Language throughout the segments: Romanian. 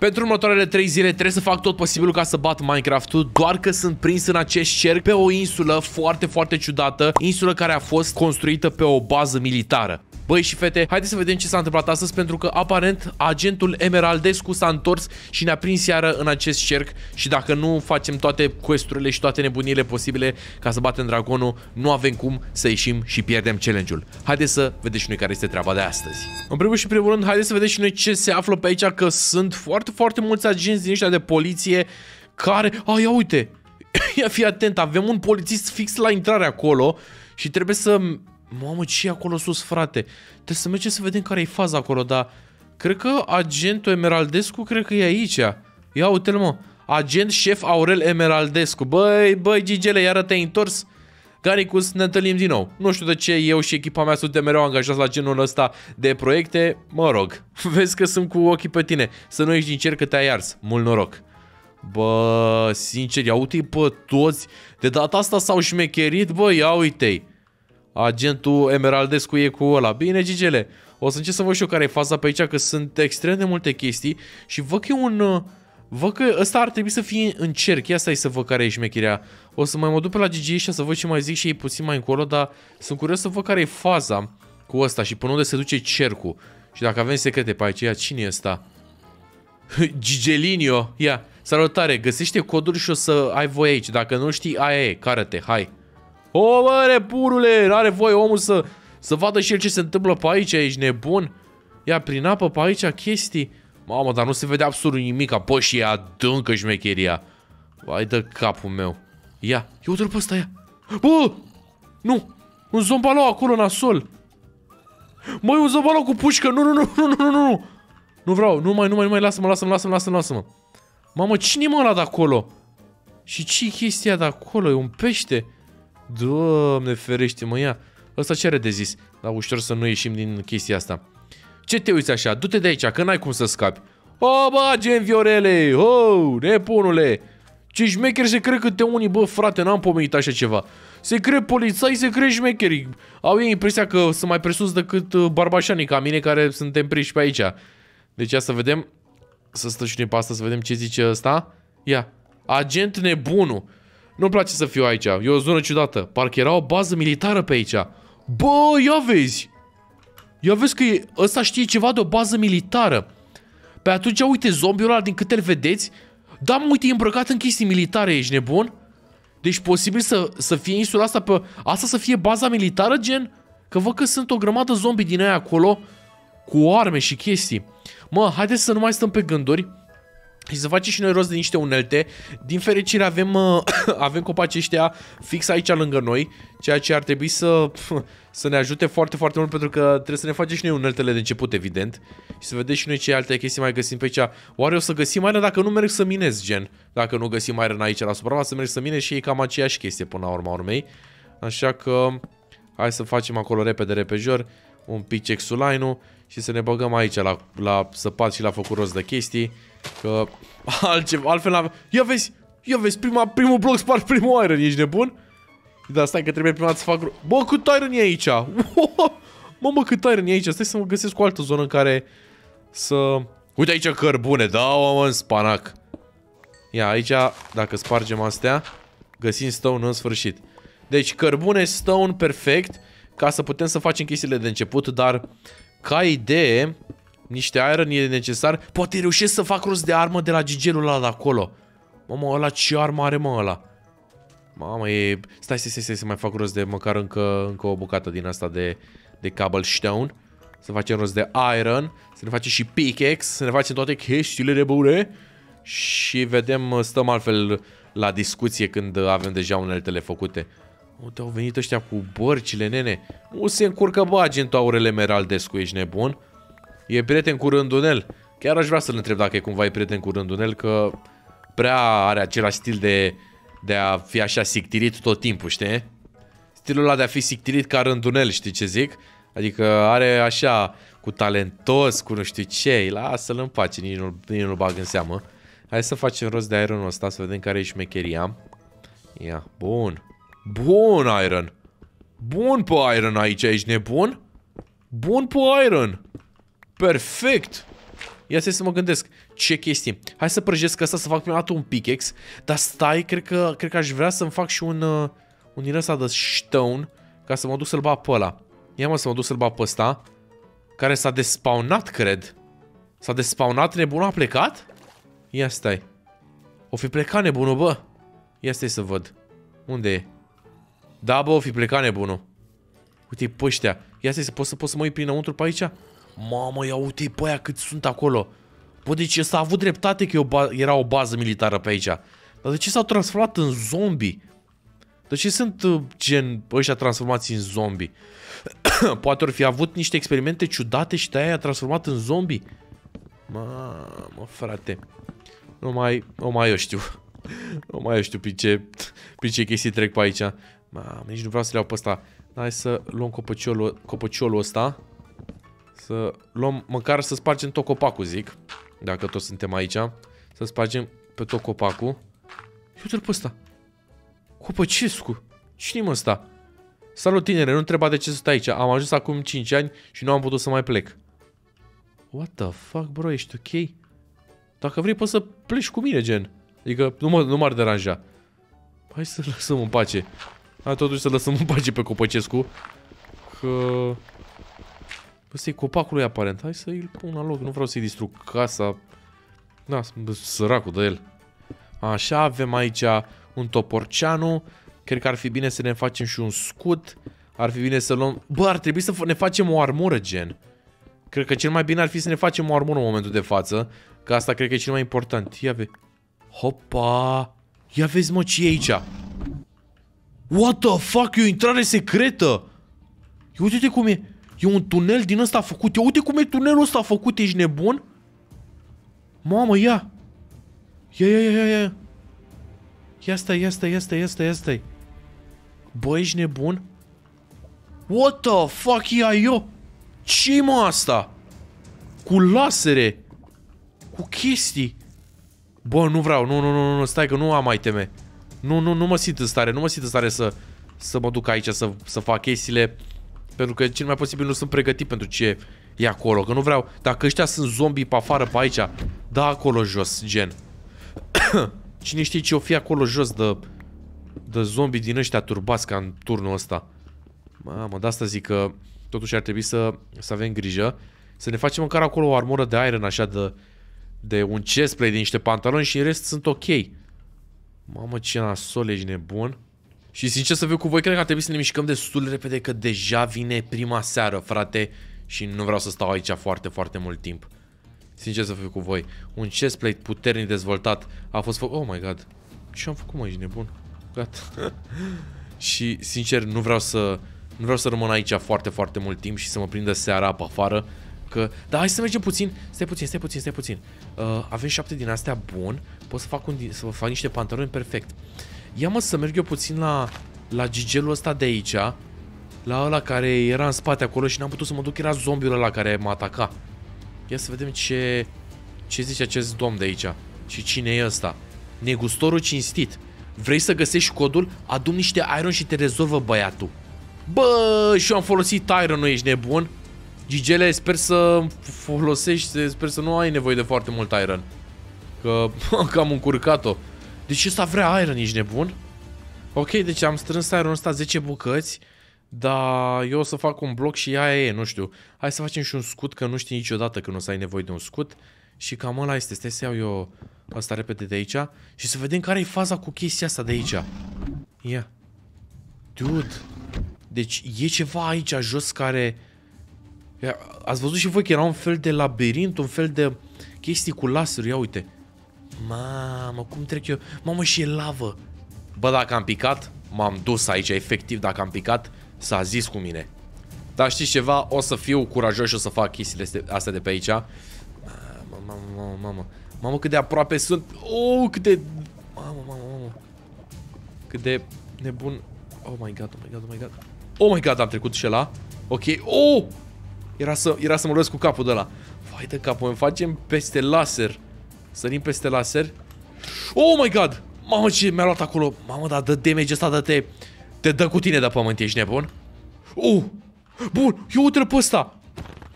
Pentru următoarele 3 zile trebuie să fac tot posibilul ca să bat Minecraft-ul, doar că sunt prins în acest cerc pe o insulă foarte, foarte ciudată, insulă care a fost construită pe o bază militară. Băi și fete, haideți să vedem ce s-a întâmplat astăzi pentru că aparent agentul Emeraldescu s-a întors și ne-a prins iară în acest cerc și dacă nu facem toate questurile și toate nebunile posibile ca să batem dragonul, nu avem cum să ieșim și pierdem challenge-ul. Haideți să vedeți și noi care este treaba de astăzi. În primul și primul rând, haideți să vedeți și noi ce se află pe aici, că sunt foarte, foarte mulți agenți din ăștia de poliție care... A, ia uite! Ia fi atent, avem un polițist fix la intrare acolo și trebuie să Mamă, ce e acolo sus, frate? Trebuie să mergem să vedem care e faza acolo, dar... Cred că agentul Emeraldescu, cred că e aici. Ia uite-l, mă. Agent șef Aurel Emeraldescu. Băi, băi, Gigele, iară te-ai întors? Garicus, ne întâlnim din nou. Nu știu de ce eu și echipa mea suntem mereu angajați la genul ăsta de proiecte. Mă rog, vezi că sunt cu ochii pe tine. Să nu ieși din cer că te-ai ars. Mult noroc. Bă, sincer, ia uite pe toți. De data asta s-au șmecherit, bă, ia uite-i. Agentul Emeraldescu e cu ăla. Bine, Gigele, o să încerc să văd și eu care e faza pe aici, că sunt extrem de multe chestii și văd că e un... Uh, văd că ăsta ar trebui să fie în cerc. Ia stai să văd care e șmechirea. O să mai mă duc pe la Gigi și să văd ce mai zic și ei puțin mai încolo, dar sunt curios să văd care e faza cu ăsta și până unde se duce cercul. Și dacă avem secrete pe aici, ia, cine e ăsta? Gigelinio, ia, salutare, găsește codul și o să ai voie aici. Dacă nu știi, aia e, cară-te, hai. O, bă, nebunule, are voie omul să, să vadă și el ce se întâmplă pe aici, ești nebun? Ia prin apă pe aici chestii. Mamă, dar nu se vede absolut nimic, bă, și e adâncă șmecheria. Vai de capul meu. Ia, ia uite-l pe ăsta, ia. Bă, nu, un zombalou acolo, nasol. Măi, un zombalou cu pușcă, nu, nu, nu, nu, nu, nu, nu. Nu vreau, nu mai, nu mai, nu mai, lasă-mă, lasă-mă, lasă-mă, lasă-mă, lasă-mă. Mamă, cine mă ăla de acolo? Și ce chestia de acolo? E un pește? Doamne ferește, mă ia. Ăsta ce are de zis? Dar ușor să nu ieșim din chestia asta. Ce te uiți așa? Du-te de aici, că n-ai cum să scapi. O, bă, gen Viorele! Oh, nebunule! Ce șmecheri se cred câte unii, bă, frate, n-am pomenit așa ceva. Se cred polițai, se cred șmecheri. Au ei impresia că sunt mai presus decât uh, barbașanii ca mine care suntem priși pe aici. Deci ia să vedem, să stăm și noi pe asta, să vedem ce zice ăsta. Ia, agent nebunul. Nu-mi place să fiu aici. E o zonă ciudată. Parcă era o bază militară pe aici. Bă, ia vezi! Ia vezi că e, ăsta știe ceva de o bază militară. Pe atunci, uite, zombiul ăla, din câte îl vedeți, da, mă, uite, e îmbrăcat în chestii militare, ești nebun? Deci posibil să, să fie insula asta pe... Asta să fie baza militară, gen? Că văd că sunt o grămadă zombi din aia acolo cu arme și chestii. Mă, haideți să nu mai stăm pe gânduri și să facem și noi rost de niște unelte. Din fericire avem, uh, avem copaci ăștia fix aici lângă noi, ceea ce ar trebui să, să ne ajute foarte, foarte mult pentru că trebuie să ne facem și noi uneltele de început, evident. Și să vedem și noi ce alte chestii mai găsim pe aici. Oare o să găsim iron dacă nu merg să minez, gen? Dacă nu găsim iron aici la suprafață, să merg să minez și e cam aceeași chestie până la urma urmei. Așa că hai să facem acolo repede, repejor, un pic ul și să ne băgăm aici la, la săpat și la făcut rost de chestii. Că altceva, altfel n-am... Ia vezi, ia vezi, prima, primul bloc spart primul iron, ești nebun? Da, stai că trebuie prima dată să fac... Bă, cât iron e aici? Mă, mă, cât iron e aici? Stai să mă găsesc o altă zonă în care să... Uite aici cărbune, da, mă, în spanac. Ia, aici, dacă spargem astea, găsim stone în sfârșit. Deci, cărbune, stone, perfect, ca să putem să facem chestiile de început, dar ca idee, niște iron e necesar. Poate reușesc să fac rost de armă de la gigelul ăla de acolo. Mamă, ăla ce armă are, mă, ăla? Mamă, e... Stai, stai, stai, stai să mai fac rost de măcar încă, încă o bucată din asta de, de cobblestone. Să facem rost de iron, să ne facem și pickaxe, să ne facem toate chestiile de bune. Și vedem, stăm altfel la discuție când avem deja uneltele făcute. Uite, au venit ăștia cu bărcile, nene. Nu se încurcă, bă, agentul Aurel Emeraldescu, ești nebun? E prieten cu rândunel. Chiar aș vrea să-l întreb dacă e cumva e prieten cu rândunel, că prea are același stil de, de a fi așa sictirit tot timpul, știi? Stilul ăla de a fi sictirit ca rândunel, știi ce zic? Adică are așa, cu talentos, cu nu știu ce, lasă-l în pace, nici nu-l nu bag în seamă. Hai să facem rost de ironul ăsta, să vedem care e șmecheria. Ia, bun. Bun, Iron. Bun pe Iron aici, ești nebun? Bun pe Iron. Perfect! Ia să mă gândesc. Ce chestii? Hai să prăjesc asta să fac prima dată un pickaxe. Dar stai, cred că, cred că aș vrea să-mi fac și un, uh, un din ăsta de stone ca să mă duc să-l bat pe ăla. Ia mă să mă duc să-l bat pe ăsta. Care s-a despawnat, cred. S-a despawnat, nebunul a plecat? Ia stai. O fi plecat nebunul, bă. Ia stai să văd. Unde e? Da, bă, o fi plecat nebunul. Uite-i pe ăștia. Ia stai să pot să, pot să mă uit prinăuntru pe aici? Mamă, ia uite-i pe aia cât sunt acolo. Bă, deci ăsta a avut dreptate că era o bază militară pe aici. Dar de ce s-au transformat în zombie? De ce sunt uh, gen ăștia transformați în zombie? Poate ori fi avut niște experimente ciudate și de-aia a transformat în zombie? Mamă, frate. Nu mai, nu mai eu știu. Nu mai eu știu pe ce, pe ce chestii trec pe aici. Mamă, nici nu vreau să le iau pe ăsta. Hai să luăm copăciolul, copăciolul ăsta. Să luăm, măcar să spargem tot copacul, zic. Dacă toți suntem aici. Să spargem pe tot copacul. Uite-l pe ăsta. Copăcescu. Cine-i mă ăsta? Salut tinere, nu întreba de ce stai aici. Am ajuns acum 5 ani și nu am putut să mai plec. What the fuck, bro, ești ok? Dacă vrei poți să pleci cu mine, gen. Adică nu, mă, nu m-ar deranja. Hai să lăsăm în pace. Hai totuși să lăsăm în pace pe Copăcescu. Că... Ăsta e copacul lui aparent. Hai să îl pun la loc. Nu vreau să-i distrug casa. Da, săracul de el. Așa, avem aici un toporceanu. Cred că ar fi bine să ne facem și un scut. Ar fi bine să luăm... Bă, ar trebui să ne facem o armură, gen. Cred că cel mai bine ar fi să ne facem o armură în momentul de față. Că asta cred că e cel mai important. Ia ve... Hopa! Ia vezi, mă, ce e aici? What the fuck? E o intrare secretă! Uite-te cum e... E un tunel din ăsta făcut. Ia uite cum e tunelul ăsta făcut. Ești nebun? Mamă, ia! Ia, ia, ia, ia, ia! Ia stai, ia stai, ia stai, ia stai, ia stai. Bă, ești nebun? What the fuck e eu? ce mă asta? Cu lasere. Cu chestii. Bă, nu vreau, nu, nu, nu, nu, stai că nu am mai teme. Nu, nu, nu mă simt în stare, nu mă simt în stare să, să mă duc aici să, să fac chestiile. Pentru că cel mai posibil nu sunt pregătit pentru ce e acolo. Că nu vreau, dacă ăștia sunt zombie pe afară, pe aici, da acolo jos, gen. Cine știe ce o fi acolo jos de, de zombie din ăștia turbați ca în turnul ăsta. Mamă, de asta zic că totuși ar trebui să, să avem grijă. Să ne facem măcar acolo o armură de iron așa de, de un chestplate, de niște pantaloni și în rest sunt ok. Mamă, ce nasol, ești nebun. Și sincer să fiu cu voi, cred că ar trebui să ne mișcăm destul de repede că deja vine prima seară, frate. Și nu vreau să stau aici foarte, foarte mult timp. Sincer să fiu cu voi. Un chestplate puternic dezvoltat a fost făcut... Oh my god. Ce am făcut, mă, ești nebun? Gata. și, sincer, nu vreau să... Nu vreau să rămân aici foarte, foarte mult timp și să mă prindă seara pe afară. Că... Dar hai să mergem puțin. Stai puțin, stai puțin, stai puțin. Uh, avem șapte din astea bun. Pot să fac, un, să fac niște pantaloni perfect. Ia mă să merg eu puțin la, la gigelul ăsta de aici. La ăla care era în spate acolo și n-am putut să mă duc. Era zombiul ăla care mă ataca. Ia să vedem ce, ce zice acest domn de aici. Și cine e ăsta. Negustorul cinstit. Vrei să găsești codul? Adum niște iron și te rezolvă băiatul. Bă, și eu am folosit iron, nu ești nebun? Gigele, sper să folosești, sper să nu ai nevoie de foarte mult iron. Că, că am încurcat-o. Deci ăsta vrea iron, ești nebun? Ok, deci am strâns iron ăsta 10 bucăți. Dar eu o să fac un bloc și aia e, nu știu. Hai să facem și un scut, că nu știi niciodată când o să ai nevoie de un scut. Și cam ăla este. Stai să iau eu asta repede de aici. Și să vedem care e faza cu chestia asta de aici. Ia. Dude. Deci e ceva aici jos care... Ia, ați văzut și voi că era un fel de labirint, un fel de chestii cu laser. Ia uite. Mamă, cum trec eu? Mamă, și e lavă. Bă, dacă am picat, m-am dus aici, efectiv, dacă am picat, S-a zis cu mine. Dar știți ceva? O să fiu curajos și o să fac chestiile astea de pe aici. Mamă, mamă, mamă, mamă. Mamă, cât de aproape sunt. Oh, cât de... Mamă, mamă, mamă. Cât de nebun. Oh my god, oh my god, oh my god. Oh my god, am trecut și la. Ok. Oh! Era să, era să mă lovesc cu capul de la. Vai de capul, îmi facem peste laser. Sărim peste laser. Oh my god! Mamă, ce mi-a luat acolo. Mamă, dar dă damage ăsta, dă-te... Te dă cu tine de pământ, ești nebun? Uh! Bun, eu uite pe ăsta!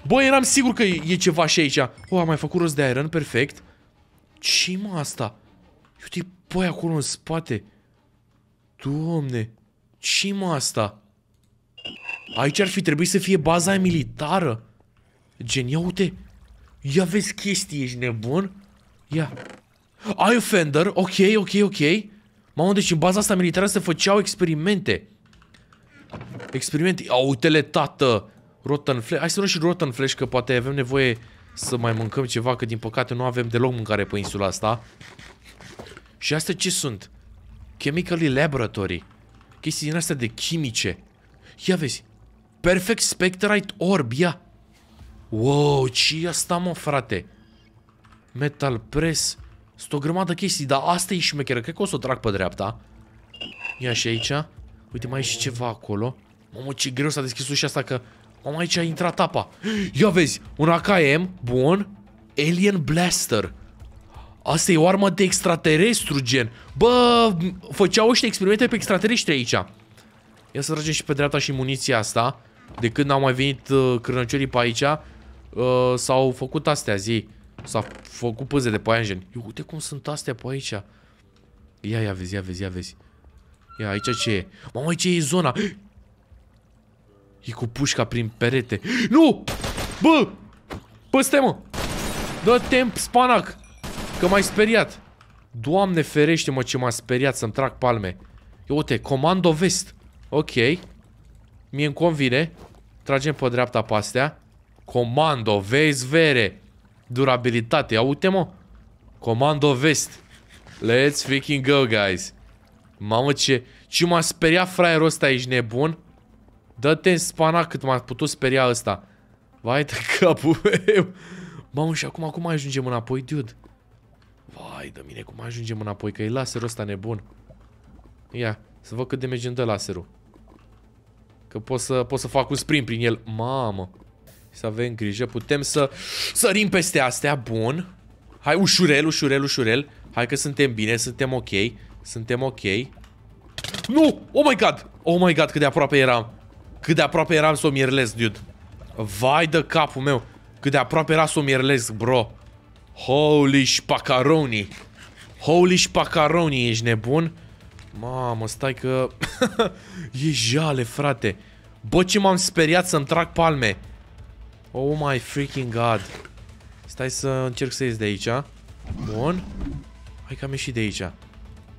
Bă, eram sigur că e, e ceva și aici. Oh, am mai făcut rost de iron, perfect. ce mă asta? Uite, băi, acolo în spate. Doamne, ce mă asta? Aici ar fi trebuit să fie baza militară. Gen, ia uite. Ia vezi chestii, ești nebun? Ia. Ai Fender, ok, ok, ok. Mamă, deci în baza asta militară se făceau experimente. Experimente. Au, uite-le, tată. Rotten Flash. Hai să luăm și Rotten Flash, că poate avem nevoie să mai mâncăm ceva, că din păcate nu avem deloc mâncare pe insula asta. Și astea ce sunt? Chemically Laboratory. Chestii din astea de chimice. Ia vezi. Perfect Spectrite Orb, ia. Wow, ce e asta, mă, frate? Metal Press. Sunt o grămadă chestii, dar asta e șmecheră. Cred că o să o trag pe dreapta. Ia și aici. Uite, mai e și ceva acolo. Mamă, ce greu s-a deschis ușa asta că... Mamă, aici a intrat apa. Ia vezi, un AKM, bun. Alien Blaster. Asta e o armă de extraterestru, gen. Bă, făceau ăștia experimente pe extraterestri aici. Ia să tragem și pe dreapta și muniția asta. De când au mai venit uh, crânăciorii pe aici, uh, s-au făcut astea, zi. S-au făcut pâze de paianjeni. Eu, uite cum sunt astea pe aici. Ia, ia vezi, ia vezi, ia vezi. Ia, aici ce e? Mamă, aici e zona. E cu pușca prin perete. Nu! Bă! Bă, stai, mă! Dă-te spanac! Că m-ai speriat. Doamne ferește, mă, ce m-a speriat să-mi trag palme. Ia uite, comando vest. Ok. Mie îmi convine. Tragem pe dreapta pe astea. Comando, vezi, vere. Durabilitate, ia uite, mă. Comando vest. Let's freaking go, guys. Mamă, ce... Ce m-a speriat fraierul ăsta, ești nebun? Dă-te în spana cât m-a putut speria ăsta. Vai de capul meu. Mamă, și acum, acum ajungem înapoi, dude? Vai de mine, cum ajungem înapoi, că e laserul ăsta nebun. Ia, să văd cât de merge dă laserul. Că pot să, pot să fac un sprint prin el. Mamă. Să avem grijă. Putem să sărim peste astea. Bun. Hai, ușurel, ușurel, ușurel. Hai că suntem bine, suntem ok. Suntem ok. Nu! Oh my god! Oh my god, cât de aproape eram. Cât de aproape eram să o mierlesc, dude. Vai de capul meu. Cât de aproape era să o mierlesc, bro. Holy spacaroni. Holy spacaroni, ești nebun? Mamă, stai că... e jale, frate. Bă, ce m-am speriat să-mi trag palme. Oh my freaking god. Stai să încerc să ies de aici. Bun. Hai că am ieșit de aici.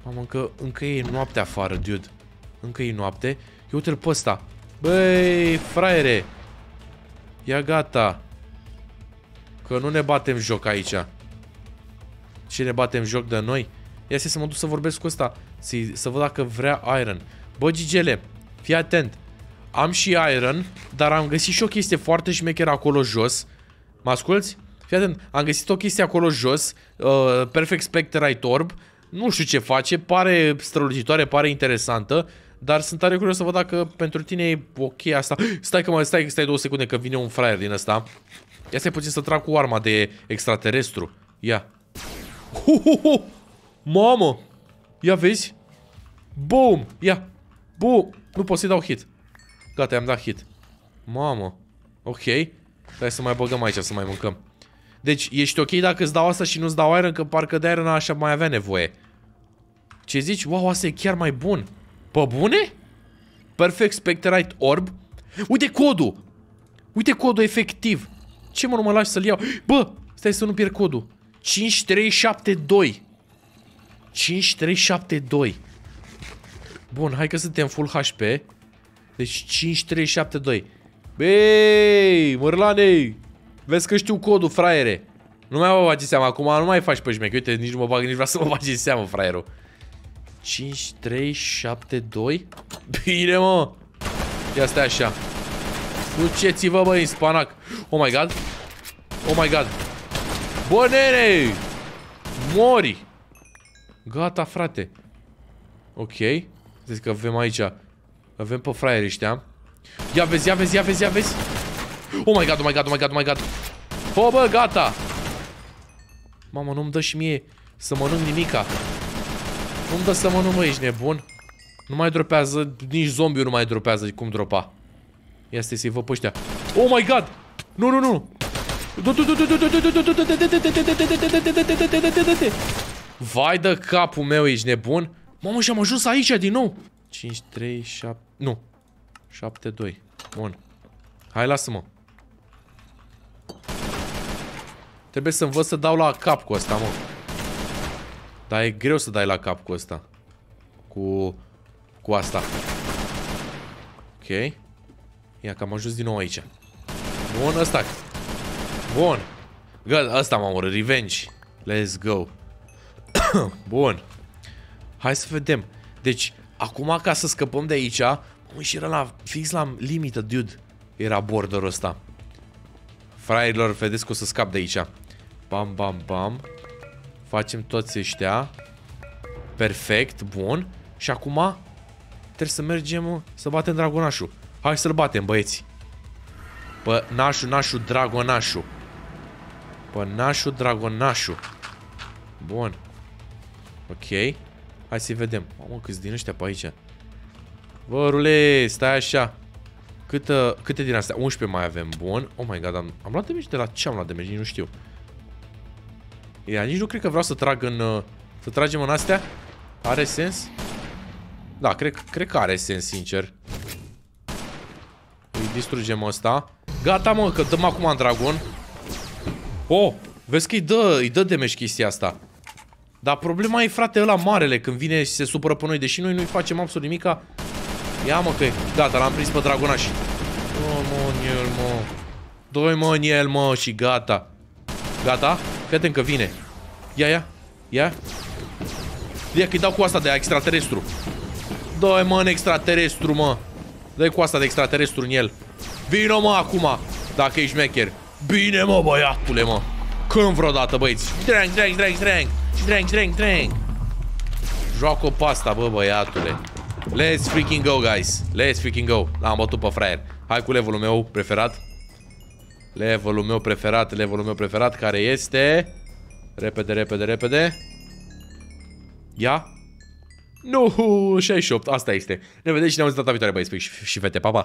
Mamă, încă, încă e noapte afară, dude. Încă e noapte. Eu uite-l pe ăsta. Băi, fraiere. Ia gata. Că nu ne batem joc aici. Ce ne batem joc de noi? Ia să mă duc să vorbesc cu ăsta. Să, să văd dacă vrea iron. Bă, Gigele, fii atent. Am și iron, dar am găsit și o chestie foarte șmecheră acolo jos. Mă asculți? Fii atent, am găsit o chestie acolo jos. Uh, Perfect Spectrite Orb. Nu știu ce face, pare strălucitoare, pare interesantă. Dar sunt tare curios să văd dacă pentru tine e ok asta. Stai că mă, stai, stai două secunde că vine un fraier din ăsta. Ia stai puțin să trag cu arma de extraterestru. Ia. Hu, hu, hu. Mamă! Ia vezi? Boom! Ia! Boom! Nu pot să-i dau hit. Gata, i-am dat hit. Mamă. Ok. Hai să mai băgăm aici, să mai mâncăm. Deci, ești ok dacă îți dau asta și nu-ți dau iron, că parcă de iron așa mai avea nevoie. Ce zici? Wow, asta e chiar mai bun. Pe bune? Perfect Spectrite Orb. Uite codul! Uite codul efectiv. Ce mă, nu mă lași să-l iau? Bă, stai să nu pierd codul. 5372. 5372. Bun, hai că suntem full HP. Deci 5372. Băi, mărlane! Vezi că știu codul, fraiere. Nu mai mă bagi seama, acum nu mai faci pe șmec. Uite, nici nu mă bag, nici vreau să mă bagi în seamă, fraierul. 5372? Bine, mă! Ia stai așa. Duceți-vă, băi, în spanac. Oh my god. Oh my god. Bă, nene! Mori! Gata, frate. Ok. Zic că avem aici. Avem pe fraieri ăștia. Ia vezi, ia vezi, ia vezi, ia vezi. Oh my god, oh my god, oh my god, oh my god. Fă, bă, gata. Mamă, nu-mi dă și mie să mănânc nimica. Nu-mi dă să mănânc, mă, ești nebun. Nu mai dropează, nici zombiul nu mai dropează cum dropa. Ia stai să-i văd pe ăștia. Oh my god! Nu, nu, nu. Vai de capul meu, ești nebun? Mamă, și am ajuns aici din nou. 5, 3, 7... Nu. 7, 2. Bun. Hai, lasă-mă. Trebuie să învăț să dau la cap cu asta, mă. Dar e greu să dai la cap cu asta. Cu... Cu asta. Ok. Ia că am ajuns din nou aici. Bun, ăsta. Bun. Gă, ăsta m-am urât. Revenge. Let's go. Bun. Hai să vedem. Deci, acum ca să scăpăm de aici, mă, și era la, fix la limită, dude. Era borderul ăsta. Fraierilor, vedeți că o să scap de aici. Bam, bam, bam. Facem toți ăștia. Perfect, bun. Și acum trebuie să mergem să batem dragonașul. Hai să-l batem, băieți. Pă, nașu, nașu, dragonașul. Pă, nașu, dragonașul. Bun. Ok. Hai să-i vedem. Mamă, câți din ăștia pe aici. Bă, rule, stai așa. Câtă, câte din astea? 11 mai avem. Bun. Oh my god, am, am luat damage de la ce am luat damage? Nu știu. Ia, nici nu cred că vreau să trag în... Uh, să tragem în astea. Are sens? Da, cred, cred că are sens, sincer. Îi distrugem ăsta. Gata, mă, că dăm acum în dragon. Oh, vezi că îi dă, îi dă damage chestia asta. Dar problema e, frate, ăla marele, când vine și se supără pe noi, deși noi nu-i facem absolut nimica. Ia, mă, că gata, l-am prins pe dragonaș. Oh, mă, în el, mă. Doi, mă, în el, mă, și gata. Gata? Fii că vine. Ia, ia. Ia. Ia că-i dau cu asta de extraterestru. Dă-i, mă, în extraterestru, mă. Dă-i cu asta de extraterestru în el. Vino, mă, acum, dacă ești șmecher. Bine, mă, băiatule, mă. Când vreodată, băieți. Drang, drang, drang, drang. Drang, drang, drang. Joacă pasta, bă, băiatule. Let's freaking go, guys. Let's freaking go. L-am bătut pe fraier. Hai cu levelul meu preferat. Levelul meu preferat, levelul meu preferat, care este... Repede, repede, repede. Ia. Nu, 68, asta este. Ne vedem și ne auzim data viitoare, băieți și, și fete, pa, pa.